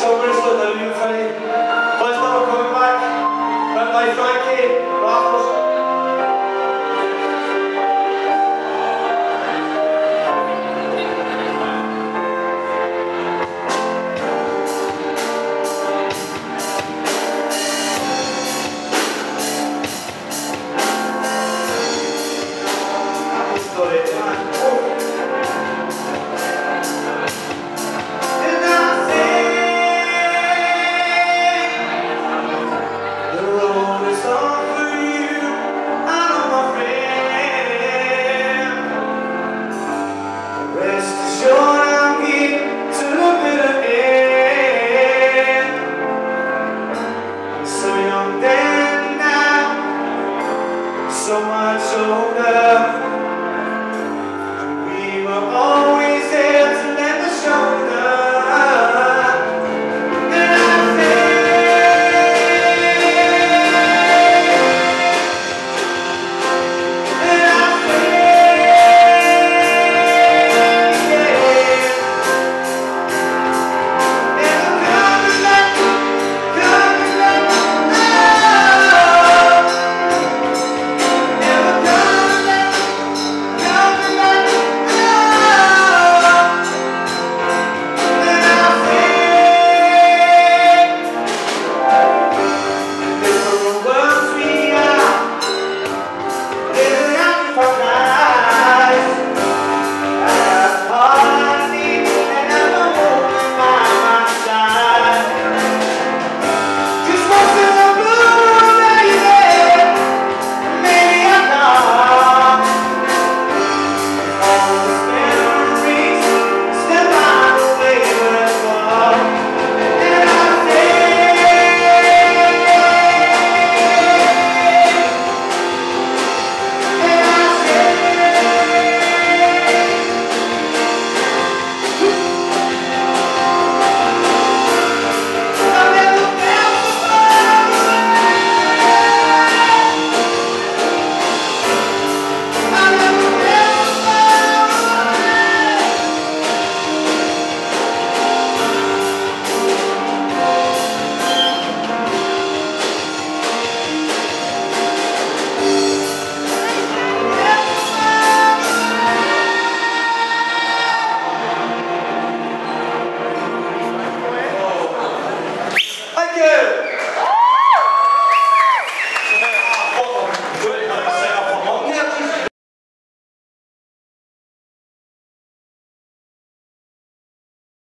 so you. Lutheran. But it's never coming back. Run by Frankie Raffles. Got it. So older.